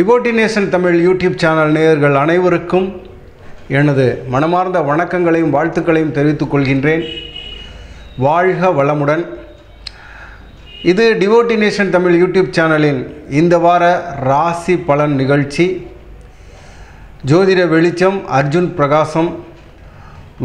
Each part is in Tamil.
Devotee Nation Tamil YouTube channel நேயர்கள் அனைவருக்கும் எனது மனமார்ந்த வணக்கங்களையும் வாழ்த்துக்களையும் தெரிவித்துக் கொள்கின்றேன். வாழ்க வளமுடன். இது டிவோட்டி நேஷன் தமிழ் யூடியூப் சேனலின் இந்த வார ராசி பலன் நிகழ்ச்சி. ஜோதிட வெளிச்சம் அர்ஜுன் பிரகாசம்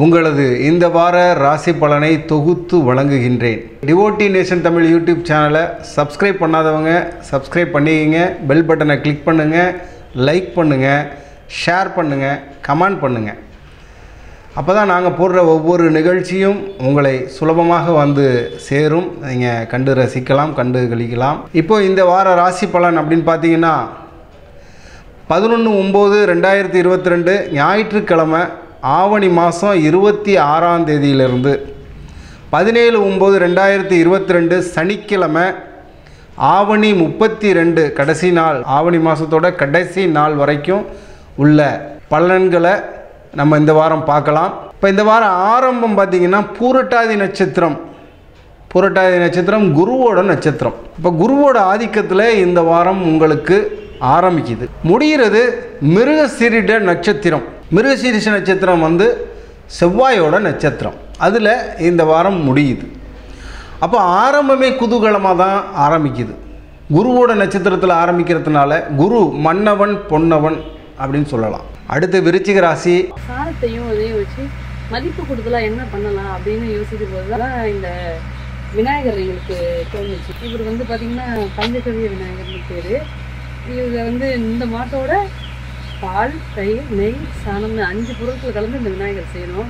உங்களது இந்த வார ராசி பலனை தொகுத்து வழங்குகின்றேன். டிவோட்டி நேஷன் தமிழ் யூடியூப் சேனலை சப்ஸ்கிரைப் பண்ணாதவங்க சப்ஸ்கிரைப் பண்ணிக்கங்க பெல் பட்டனை கிளிக் பண்ணுங்கள் லைக் பண்ணுங்கள் ஷேர் பண்ணுங்கள் கமெண்ட் பண்ணுங்கள் அப்போ தான் நாங்கள் போடுற ஒவ்வொரு நிகழ்ச்சியும் உங்களை சுலபமாக வந்து சேரும். நீங்கள் கண்டு ரசிக்கலாம் கண்டு கழிக்கலாம் இப்போ இந்த வார ராசி பலன் அப்படின்னு பார்த்தீங்கன்னா பதினொன்று ஒம்பது ரெண்டாயிரத்தி இருபத்தி ரெண்டு ஞாயிற்றுக்கிழமை ஆவணி மாதம் இருபத்தி ஆறாம் தேதியிலிருந்து பதினேழு ஒம்பது ரெண்டாயிரத்தி இருபத்தி ரெண்டு சனிக்கிழமை ஆவணி முப்பத்தி ரெண்டு கடைசி நாள் ஆவணி மாதத்தோட கடைசி நாள் வரைக்கும் உள்ள பலன்களை நம்ம இந்த வாரம் பார்க்கலாம். இப்போ இந்த வாரம் ஆரம்பம் பார்த்திங்கன்னா பூரட்டாதி நட்சத்திரம். புரட்டாதி நட்சத்திரம் குருவோட நட்சத்திரம். இப்போ குருவோட ஆதிக்கத்தில் இந்த வாரம் உங்களுக்கு ஆரம்பிக்குது. முடிகிறது மிருகசிரிட நட்சத்திரம். மிருகசீரிஷ நட்சத்திரம் வந்து செவ்வாயோட நட்சத்திரம். அதில் இந்த வாரம் முடியுது. அப்போ ஆரம்பமே குதூகலமாக தான் ஆரம்பிக்குது. குருவோட நட்சத்திரத்தில் ஆரம்பிக்கிறதுனால குரு மன்னவன் பொன்னவன் அப்படின்னு சொல்லலாம். அடுத்து விருச்சிக ராசி. சாரத்தையும் இதையும் வச்சு மதிப்பு கொடுத்தலாம் என்ன பண்ணலாம் அப்படின்னு யோசிக்கும் போது தான் இந்த விநாயகர் எங்களுக்கு தோணுச்சு. இவர் வந்து பார்த்தீங்கன்னா பஞ்சகவிய விநாயகர்னு பேர். இவர் வந்து இந்த மாட்டோட பால் தயிர் நெய் சாணம்னு அஞ்சு பொருட்கள் கலந்து இந்த விநாயகர் செய்யணும்.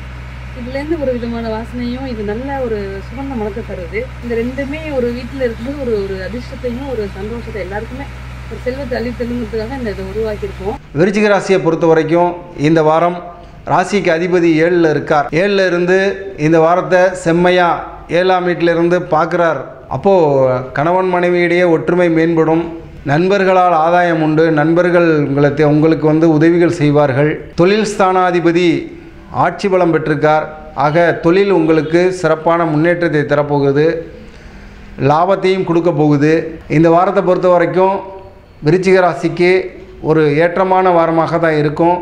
இதுலேருந்து ஒரு விதமான வாசனையும் இது நல்ல ஒரு சுகந்த மனத்தை தருது. இந்த ரெண்டுமே ஒரு வீட்டில் இருக்கும்போது ஒரு ஒரு அதிர்ஷ்டத்தையும் ஒரு சந்தோஷத்தை எல்லாருக்குமே ஒரு செல்வத்தை அள்ளி தெலுங்குறதுக்காக இந்த இதை உருவாக்கியிருக்கோம். விருச்சிக ராசியை பொறுத்த வரைக்கும் இந்த வாரம் ராசிக்கு அதிபதி ஏழில் இருக்கார். ஏழில் இருந்து இந்த வாரத்தை செம்மையாக ஏழாம் வீட்டில் இருந்து பார்க்குறார். அப்போது கணவன் மனைவியிடையே ஒற்றுமை மேம்படும். நண்பர்களால் ஆதாயம் உண்டு. நண்பர்கள் உங்களை உங்களுக்கு வந்து உதவிகள் செய்வார்கள். தொழில் ஸ்தானாதிபதி ஆட்சி பலம் பெற்றிருக்கார். ஆக தொழில் உங்களுக்கு சிறப்பான முன்னேற்றத்தை தரப்போகுது. லாபத்தையும் கொடுக்க போகுது. இந்த வாரத்தை பொறுத்த வரைக்கும் விருச்சிக ராசிக்கு ஒரு ஏற்றமான வாரமாக தான் இருக்கும்.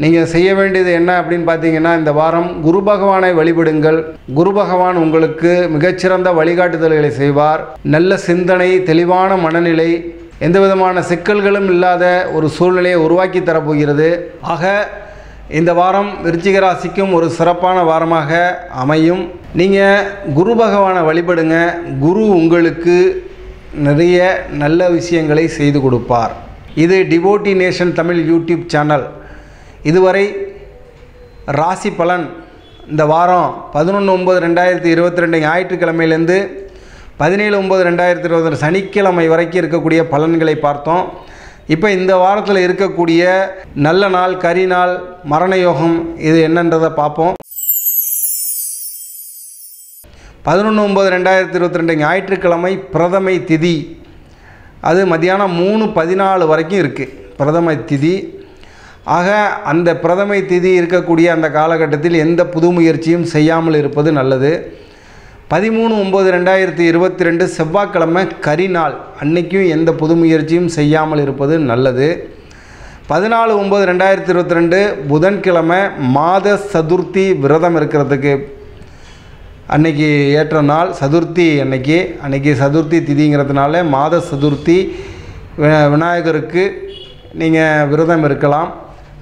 நீங்கள் செய்ய வேண்டியது என்ன அப்படின்னு பார்த்தீங்கன்னா இந்த வாரம் குரு பகவானை வழிபடுங்கள். குரு பகவான் உங்களுக்கு மிகச்சிறந்த வழிகாட்டுதல்களை செய்வார். நல்ல சிந்தனை தெளிவான மனநிலை எந்த விதமான சிக்கல்களும் இல்லாத ஒரு சூழ்நிலையை உருவாக்கி தரப்போகிறது. ஆக இந்த வாரம் விருச்சிக ராசிக்கும் ஒரு சிறப்பான வாரமாக அமையும். நீங்கள் குரு பகவானை வழிபடுங்க. குரு உங்களுக்கு நிறைய நல்ல விஷயங்களை செய்து கொடுப்பார். இது Devotee Nation Tamil YouTube channel. இதுவரை ராசி பலன் இந்த வாரம் பதினொன்று ஒம்பது ரெண்டாயிரத்தி இருபத்தி ரெண்டு ஞாயிற்றுக்கிழமையிலேருந்து பதினேழு ஒம்பது ரெண்டாயிரத்தி இருபத்தி ரெண்டு சனிக்கிழமை வரைக்கும் இருக்கக்கூடிய பலன்களை பார்த்தோம். இப்போ இந்த வாரத்தில் இருக்கக்கூடிய நல்ல நாள் கரி நாள் மரண யோகம் இது என்னன்றதை பார்ப்போம். பதினொன்று ஒம்பது ரெண்டாயிரத்தி இருபத்தி ரெண்டு ஞாயிற்றுக்கிழமை பிரதமை திதி. அது மதியானம் மூணு பதினாலு வரைக்கும் இருக்குது பிரதம திதி. ஆக அந்த பிரதமை திதி இருக்கக்கூடிய அந்த காலகட்டத்தில் எந்த புது முயற்சியும் செய்யாமல் இருப்பது நல்லது. பதிமூணு ஒம்பது ரெண்டாயிரத்தி இருபத்தி ரெண்டு செவ்வாய்க்கிழமை கரிநாள். அன்னைக்கும் எந்த புது முயற்சியும் செய்யாமல் இருப்பது நல்லது. பதினாலு ஒம்பது ரெண்டாயிரத்தி இருபத்தி ரெண்டு புதன்கிழமை மாத சதுர்த்தி விரதம் இருக்கிறதுக்கு. அன்னைக்கு ஏற்ற நாள் சதுர்த்தி அன்னைக்கு. அன்னைக்கு சதுர்த்தி திதிங்கிறதுனால மாத சதுர்த்தி விநாயகருக்கு நீங்கள் விரதம் இருக்கலாம்.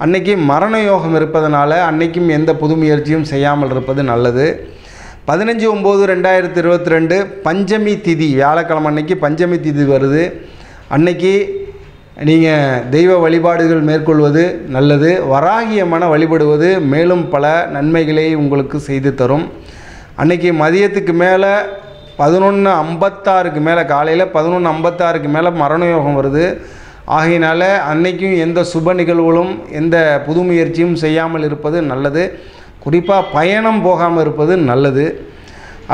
அன்னைக்கு மரண யோகம் இருப்பதனால அன்னைக்கும் எந்த புது முயற்சியும் செய்யாமல் இருப்பது நல்லது. பதினஞ்சு ஒம்பது ரெண்டாயிரத்தி இருபத்தி ரெண்டு பஞ்சமி திதி வியாழக்கிழமை அன்னைக்கு பஞ்சமி திதி வருது. அன்னைக்கு நீங்கள் தெய்வ வழிபாடுகள் மேற்கொள்வது நல்லது. வராகியமான வழிபடுவது மேலும் பல நன்மைகளை உங்களுக்கு செய்து தரும். அன்னைக்கு மதியத்துக்கு மேலே பதினொன்று ஐம்பத்தாறுக்கு மேலே காலையில் பதினொன்று ஐம்பத்தாறுக்கு மேலே மரண யோகம் வருது. ஆகையினால அன்னைக்கும் எந்த சுப நிகழ்வுகளும் எந்த புது முயற்சியும் செய்யாமல் இருப்பது நல்லது. குறிப்பாக பயணம் போகாமல் இருப்பது நல்லது.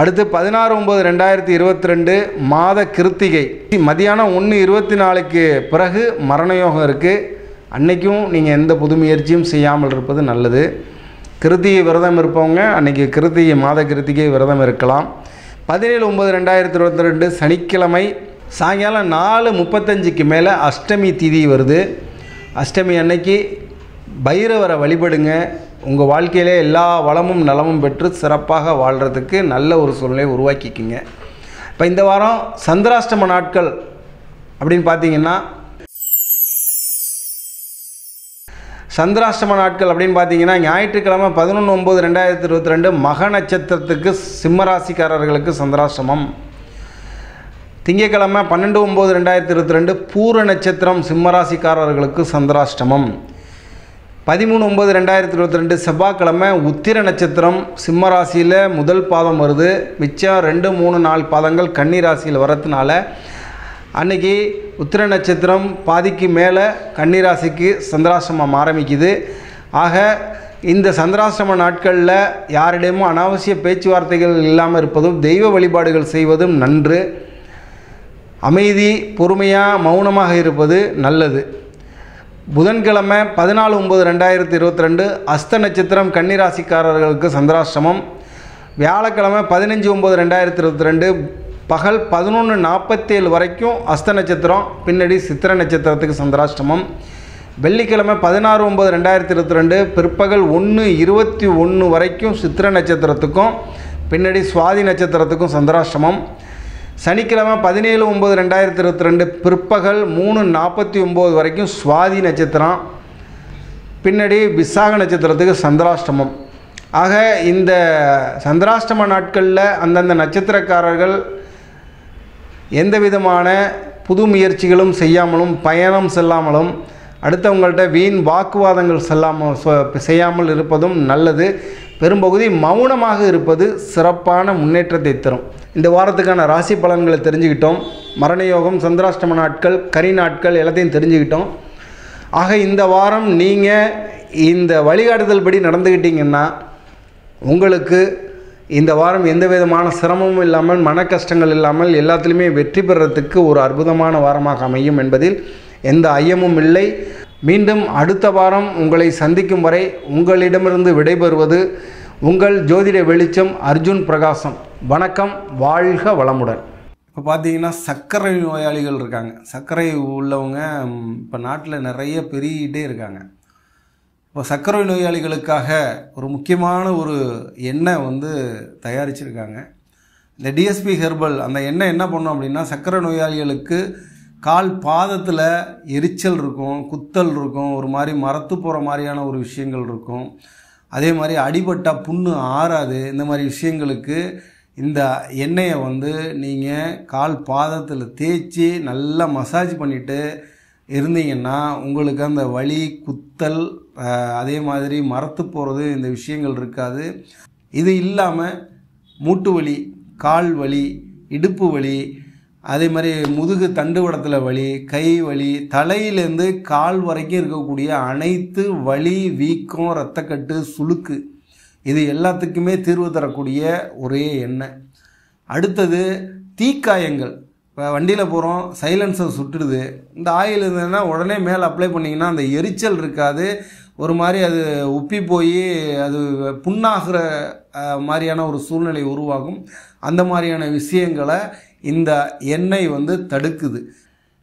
அடுத்து பதினாறு ஒம்பது ரெண்டாயிரத்தி இருபத்தி ரெண்டு மாத கிருத்திகை. மதியானம் ஒன்று இருபத்தி நாலுக்கு பிறகு மரணயோகம் இருக்குது அன்னைக்கும் நீங்கள் எந்த புது முயற்சியும் செய்யாமல் இருப்பது நல்லது. கிருத்திகை விரதம் இருப்பவங்க அன்னைக்கு கிருத்திகை மாத கிருத்திகை விரதம் இருக்கலாம். பதினேழு ஒம்பது ரெண்டாயிரத்தி இருபத்தி ரெண்டு சனிக்கிழமை சாயங்காலம் நாலு முப்பத்தஞ்சுக்கு மேலே அஷ்டமி திதி வருது. அஷ்டமி அன்னைக்கு பைரவரை வழிபடுங்க. உங்கள் வாழ்க்கையிலே எல்லா வளமும் நலமும் பெற்று சிறப்பாக வாழ்கிறதுக்கு நல்ல ஒரு சூழ்நிலையை உருவாக்கிக்குங்க. இப்போ இந்த வாரம் சந்திராஷ்டம நாட்கள் அப்படின்னு பார்த்தீங்கன்னா சந்திராஷ்டம நாட்கள் அப்படின்னு பார்த்தீங்கன்னா ஞாயிற்றுக்கிழமை பதினொன்று ஒம்பது ரெண்டாயிரத்தி இருபத்தி ரெண்டு மக நட்சத்திரத்துக்கு சிம்மராசிக்காரர்களுக்கு சந்திராஷ்டமம். திங்கக்கிழமை பன்னெண்டு ஒம்பது ரெண்டாயிரத்தி இருபத்தி ரெண்டு பூர நட்சத்திரம் சிம்மராசிக்காரர்களுக்கு சந்திராஷ்டமம். பதிமூணு ஒம்பது ரெண்டாயிரத்தி இருபத்தி ரெண்டு செவ்வாய்க்கிழமை உத்திர நட்சத்திரம் சிம்ம ராசியில் முதல் பாதம் வருது. மிச்சம் ரெண்டு மூணு நாலு பாதங்கள் கன்னி ராசியில் வரதுனால அன்றைக்கி உத்திர நட்சத்திரம் பாதிக்கு மேலே கன்னி ராசிக்கு சந்திராசிரமம் ஆரம்பிக்குது. ஆக இந்த சந்திராசிரம நாட்களில் யாரிடமும் அனாவசிய பேச்சுவார்த்தைகள் இல்லாமல் இருப்பதும் தெய்வ வழிபாடுகள் செய்வதும் நன்று. அமைதி பொறுமையாக மௌனமாக இருப்பது நல்லது. புதன்கிழமை பதினாலு ஒம்பது ரெண்டாயிரத்தி இருபத்தி ரெண்டு அஸ்த நட்சத்திரம் கன்னிராசிக்காரர்களுக்கு சந்திராசிரமம் வியாழக்கிழமை பதினஞ்சு ஒம்பது ரெண்டாயிரத்தி இருபத்தி ரெண்டு பகல் பதினொன்று நாற்பத்தேழு வரைக்கும் அஸ்த நட்சத்திரம் பின்னாடி சித்திர நட்சத்திரத்துக்கு சந்திராஷ்டமம். வெள்ளிக்கிழமை பதினாறு ஒம்பது ரெண்டாயிரத்தி இருபத்தி ரெண்டு பிற்பகல் ஒன்று இருபத்தி ஒன்று வரைக்கும் சித்திர நட்சத்திரத்துக்கும் பின்னாடி சுவாதி நட்சத்திரத்துக்கும் சந்திராஷ்டமம். சனிக்கிழமை பதினேழு ஒம்பது ரெண்டாயிரத்தி இருபத்தி ரெண்டு பிற்பகல் மூணு நாற்பத்தி ஒம்பது வரைக்கும் சுவாதி நட்சத்திரம். பின்னாடி விசாக நட்சத்திரத்துக்கு சந்திராஷ்டமம். ஆக இந்த சந்திராஷ்டம நாட்களில் அந்தந்த நட்சத்திரக்காரர்கள் எந்த விதமான புது முயற்சிகளும் செய்யாமலும் பயணம் செல்லாமலும் அடுத்தவங்கள்ட்ட வீண் வாக்குவாதங்கள் செல்லாமல் சொ- செய்யாமல் இருப்பதும் நல்லது. பெரும்பகுதி மௌனமாக இருப்பது சிறப்பான முன்னேற்றத்தை தரும். இந்த வாரத்துக்கான ராசி பலன்களை தெரிஞ்சுக்கிட்டோம். மரணயோகம் சந்திராஷ்டம நாட்கள் கரி நாட்கள் எல்லாத்தையும் தெரிஞ்சுக்கிட்டோம். ஆக இந்த வாரம் நீங்கள் இந்த வழிகாட்டுதல் படி நடந்துக்கிட்டீங்கன்னா உங்களுக்கு இந்த வாரம் எந்த விதமான சிரமமும் இல்லாமல் மன கஷ்டங்கள் இல்லாமல் எல்லாத்துலேயுமே வெற்றி பெறத்துக்கு ஒரு அற்புதமான வாரமாக அமையும் என்பதில் எந்த ஐயமும் இல்லை. மீண்டும் அடுத்த வாரம் உங்களை சந்திக்கும் வரை உங்களிடமிருந்து விடைபெறுவது உங்கள் ஜோதிட வெளிச்சம் அர்ஜுன் பிரகாசம். வணக்கம் வாழ்க வளமுடன். இப்போ பார்த்தீங்கன்னா சர்க்கரை நோயாளிகள் இருக்காங்க. சர்க்கரை உள்ளவங்க இப்போ நாட்டில் நிறைய பெருகிட்டே இருக்காங்க. இப்போ சர்க்கரை நோயாளிகளுக்காக ஒரு முக்கியமான ஒரு எண்ணெய் வந்து தயாரிச்சிருக்காங்க. இந்த டிஎஸ்பி ஹெர்பல் அந்த எண்ணெய் என்ன பண்ணும் அப்படின்னா சர்க்கரை நோயாளிகளுக்கு கால் பாதத்தில் எரிச்சல் இருக்கும் குத்தல் இருக்கும் ஒரு மாதிரி மரத்து போகிற மாதிரியான ஒரு விஷயங்கள் இருக்கும். அதே மாதிரி அடிபட்டால் புண்ணு ஆறாது. இந்த மாதிரி விஷயங்களுக்கு இந்த எண்ணெயை வந்து நீங்கள் கால் பாதத்தில் தேய்ச்சி நல்லா மசாஜ் பண்ணிவிட்டு இருந்தீங்கன்னா உங்களுக்கு அந்த வலி குத்தல் அதே மாதிரி மரத்து போகிறது இந்த விஷயங்கள் இருக்காது. இது இல்லாமல் மூட்டு வலி கால் வலி இடுப்பு வலி அதே மாதிரி முதுகு தண்டுவடத்தில் வலி கை வலி தலையிலேருந்து கால் வரைக்கும் இருக்கக்கூடிய அனைத்து வலி வீக்கம் இரத்தக்கட்டு சுளுக்கு இது எல்லாத்துக்குமே தீர்வு தரக்கூடிய ஒரே எண்ணெய். அடுத்தது தீக்காயங்கள். இப்போ வண்டியில் போகிறோம் சைலன்சர் சுட்டுடுது. இந்த ஆயில் இருந்ததுன்னா உடனே மேலே அப்ளை பண்ணிங்கன்னா அந்த எரிச்சல் இருக்காது. ஒரு மாதிரி அது உப்பி போய் அது புண்ணாகிற மாதிரியான ஒரு சூழ்நிலை உருவாகும். அந்த மாதிரியான விஷயங்களை இந்த எண்ணெய் வந்து தடுக்குது.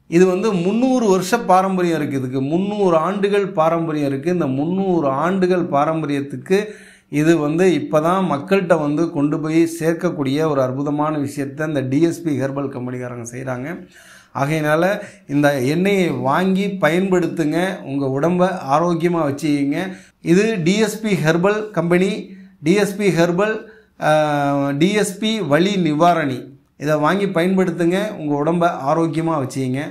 இது வந்து முந்நூறு வருஷ பாரம்பரியம் இருக்குது இதுக்கு. முந்நூறு ஆண்டுகள் பாரம்பரியம் இருக்குது இந்த முந்நூறு ஆண்டுகள் பாரம்பரியத்துக்கு இது வந்து இப்போ தான் மக்கள்கிட்ட வந்து கொண்டு போய் சேர்க்கக்கூடிய ஒரு அற்புதமான விஷயத்தை இந்த டிஎஸ்பி ஹெர்பல் கம்பெனிக்காரங்க செய்கிறாங்க ஆகையினால இந்த எண்ணெயை வாங்கி பயன்படுத்துங்க. உங்கள் உடம்பை ஆரோக்கியமாக வச்சுக்கிங்க. இது DSP herbal company. DSP herbal DSP வலி நிவாரணி. இதை வாங்கி பயன்படுத்துங்க. உங்கள் உடம்பை ஆரோக்கியமாக வச்சுங்க